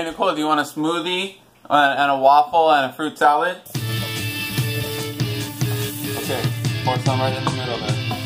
Hey Nicole, do you want a smoothie uh, and a waffle and a fruit salad? Okay, pour some right in the middle there.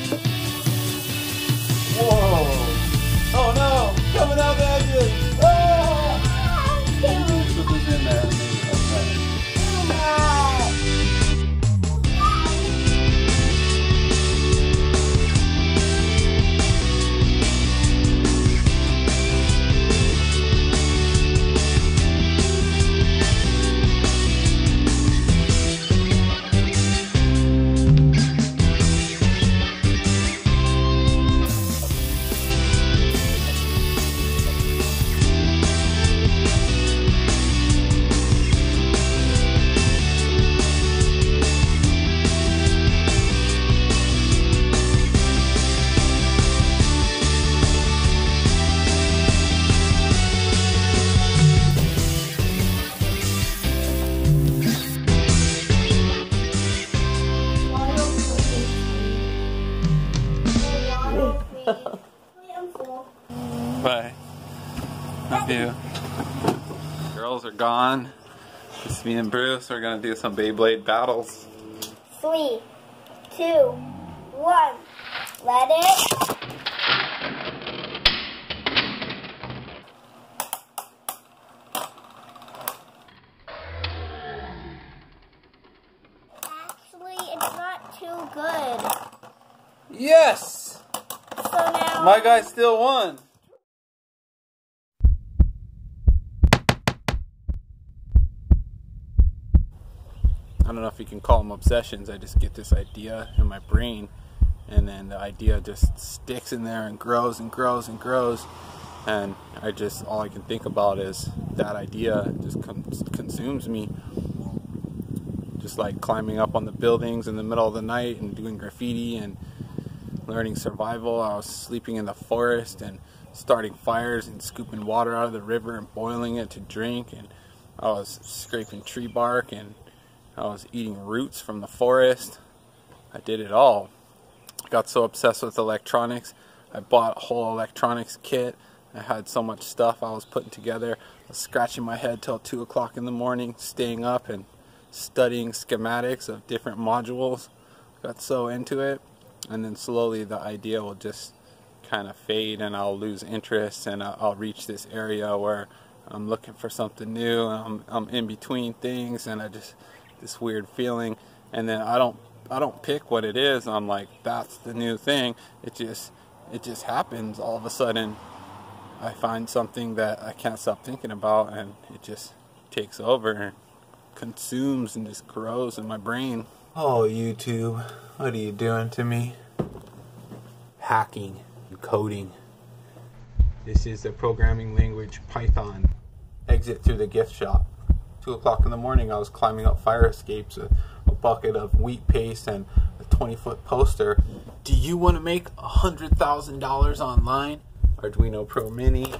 Love you. Girls are gone. It's me and Bruce. We're gonna do some Beyblade battles. Three, two, one. Let it. Actually, it's not too good. Yes! So now. My guy still won. I don't know if you can call them obsessions. I just get this idea in my brain, and then the idea just sticks in there and grows and grows and grows. And I just, all I can think about is that idea just con- consumes me. Just like climbing up on the buildings in the middle of the night and doing graffiti and learning survival. I was sleeping in the forest and starting fires and scooping water out of the river and boiling it to drink. And I was scraping tree bark and I was eating roots from the forest. I did it all. Got so obsessed with electronics. I bought a whole electronics kit. I had so much stuff I was putting together. I was scratching my head till 2 o'clock in the morning, staying up and studying schematics of different modules. Got so into it and then slowly the idea will just kind of fade and I'll lose interest and I'll reach this area where I'm looking for something new I'm, I'm in between things and I just this weird feeling and then I don't I don't pick what it is I'm like that's the new thing it just it just happens all of a sudden I find something that I can't stop thinking about and it just takes over and consumes and just grows in my brain oh YouTube what are you doing to me hacking and coding. This is the programming language Python. Exit through the gift shop. Two o'clock in the morning, I was climbing up fire escapes, a, a bucket of wheat paste, and a 20 foot poster. Do you want to make a $100,000 online? Arduino Pro Mini.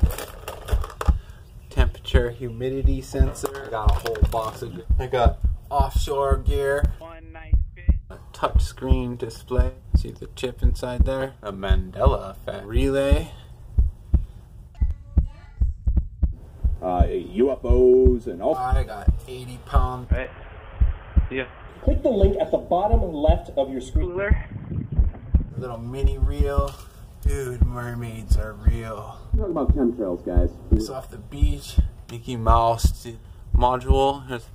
Temperature humidity sensor. I got a whole box of. I got offshore gear. One nice fit. A touch screen display. See the chip inside there? A Mandela effect. Relay. Uh, UFOs and all. I got 80 pound Right. Yeah. Click the link at the bottom left of your screen. Cooler. little mini reel. Dude, mermaids are real. Talk about chemtrails, guys. It's off the beach. Mickey Mouse module. There's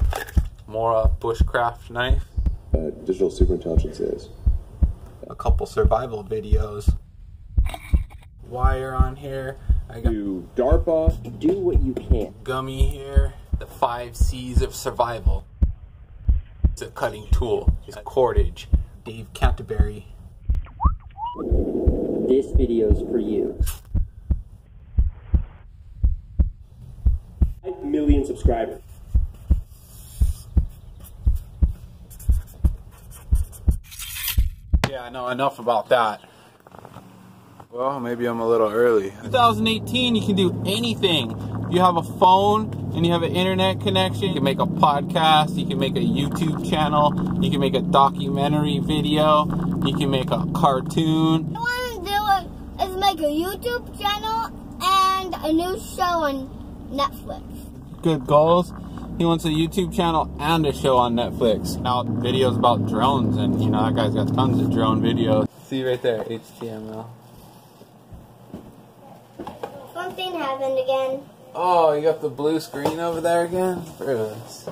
more uh, bushcraft knife. Uh, digital superintelligence is. A couple survival videos. Wire on here. I got Do DARPA. Do what you can. gummy here. The five C's of survival. It's a cutting tool. It's cordage. Dave Canterbury. This video's for you. Five million subscribers. Yeah, I know enough about that. Well, maybe I'm a little early. 2018, you can do anything. You have a phone and you have an internet connection. You can make a podcast. You can make a YouTube channel. You can make a documentary video. You can make a cartoon. What I want to do is make a YouTube channel and a new show on Netflix. Good goals. He wants a YouTube channel and a show on Netflix. Now videos about drones, and you know that guy's got tons of drone videos. See right there, HTML something happened again. Oh, you got the blue screen over there again? Bruce.